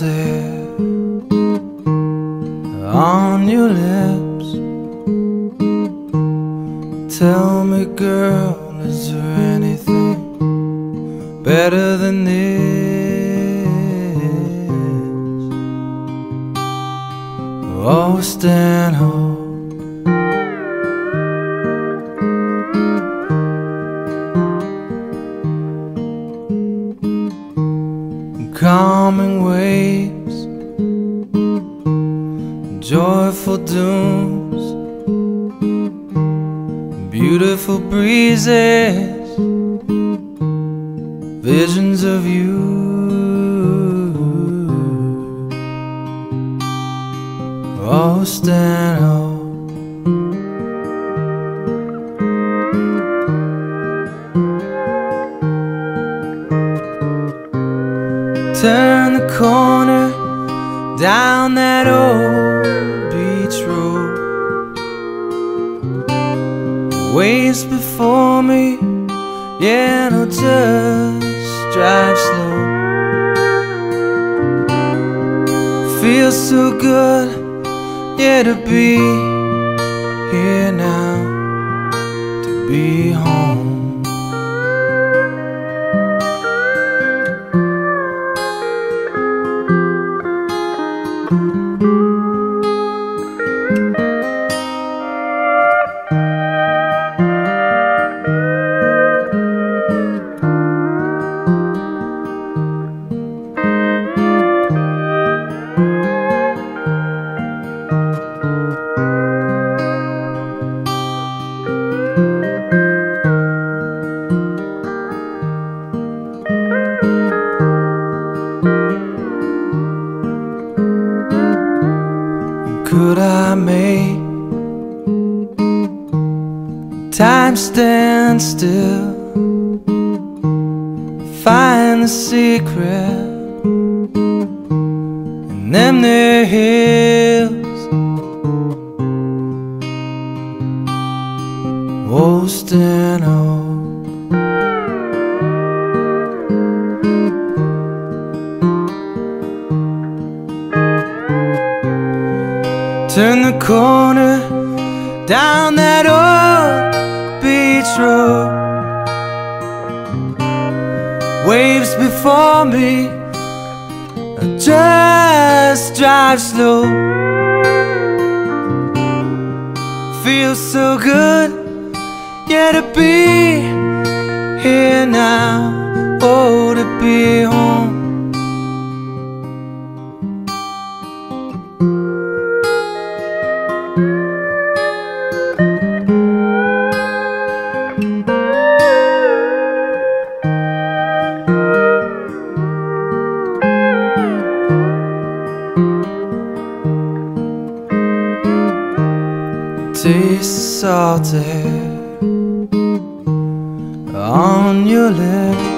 hair on your lips. Tell me, girl, is there anything better than this? Oh, Stanhope. Joyful dooms, beautiful breezes, visions of you. Oh, Stanhope. Turn the corner down that old Waves before me, yeah, no, just drive slow. Feels so good, yeah, to be here now, to be home. Could I make time stand still? Find the secret in them there hills. Oh, Stanhope. Turn the corner down that old beach road. Waves before me, I just drive slow. Feels so good, yeah, to be taste salty on your lips.